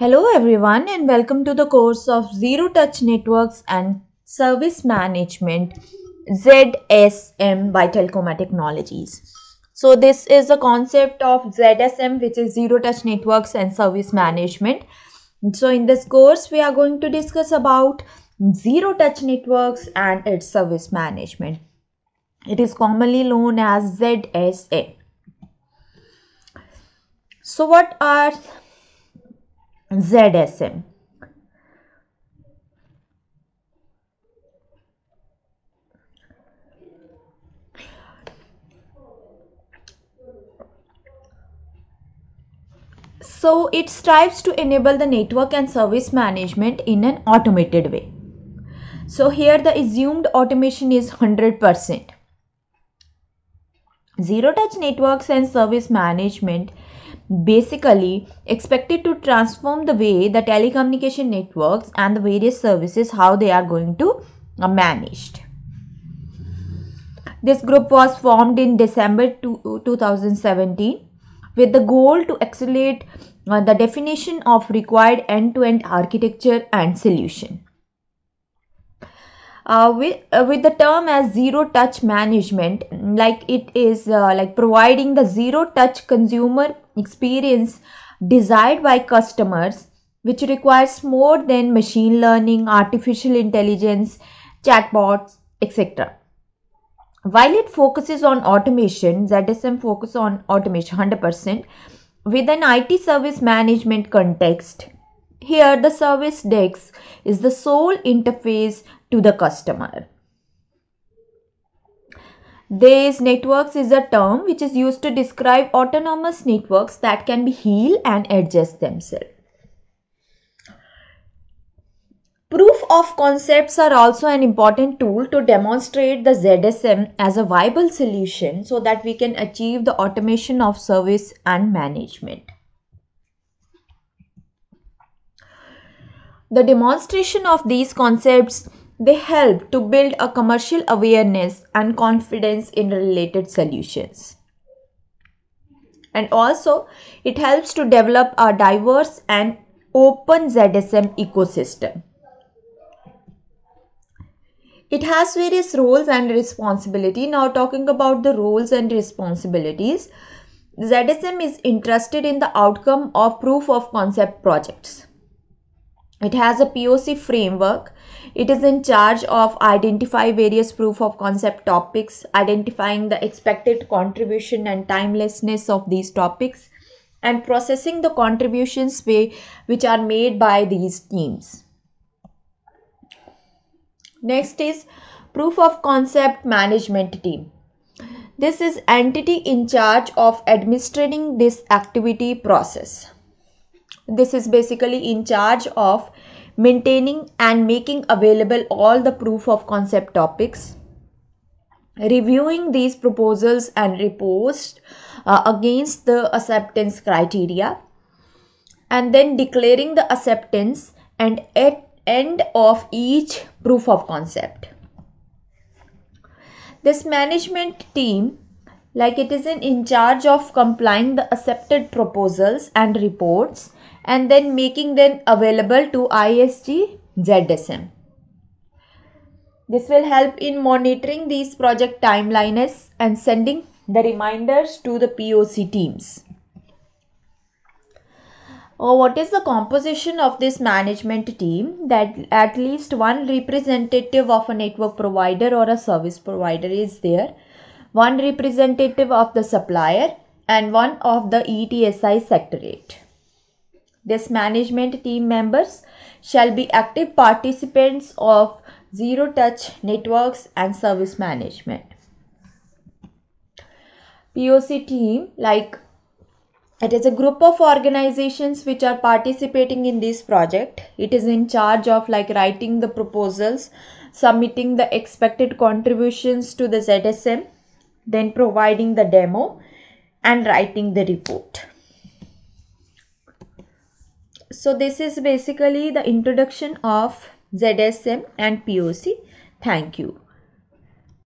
Hello everyone and welcome to the course of Zero Touch Networks and Service Management ZSM by Telcoma Technologies. So this is the concept of ZSM which is Zero Touch Networks and Service Management. So in this course we are going to discuss about Zero Touch Networks and its service management. It is commonly known as ZSM. So what are ZSM? So it strives to enable the network and service management in an automated way. So here the assumed automation is 100%. Zero touch networks and service management basically expected to transform the way the telecommunication networks and the various services how they are going to uh, managed. This group was formed in December 2017 with the goal to accelerate uh, the definition of required end-to-end -end architecture and solution uh, with, uh, with the term as zero touch management like it is uh, like providing the zero touch consumer experience desired by customers which requires more than machine learning artificial intelligence chatbots etc while it focuses on automation zsm focuses on automation 100% with an it service management context here the service desk is the sole interface to the customer. These networks is a term which is used to describe autonomous networks that can be heal and adjust themselves. Proof of concepts are also an important tool to demonstrate the ZSM as a viable solution so that we can achieve the automation of service and management. The demonstration of these concepts they help to build a commercial awareness and confidence in related solutions. And also, it helps to develop a diverse and open ZSM ecosystem. It has various roles and responsibility. Now talking about the roles and responsibilities, ZSM is interested in the outcome of proof of concept projects. It has a POC framework it is in charge of identify various proof of concept topics, identifying the expected contribution and timelessness of these topics, and processing the contributions which are made by these teams. Next is proof of concept management team. This is entity in charge of administering this activity process. This is basically in charge of maintaining and making available all the proof of concept topics, reviewing these proposals and reports uh, against the acceptance criteria, and then declaring the acceptance and at end of each proof of concept. This management team like it is in, in charge of complying the accepted proposals and reports and then making them available to ISG ZSM. This will help in monitoring these project timelines and sending the reminders to the POC teams. Oh, what is the composition of this management team? That at least one representative of a network provider or a service provider is there, one representative of the supplier, and one of the ETSI sectorate. This management team members shall be active participants of zero touch networks and service management. POC team like it is a group of organizations which are participating in this project. It is in charge of like writing the proposals, submitting the expected contributions to the ZSM, then providing the demo and writing the report so this is basically the introduction of ZSM and POC. Thank you.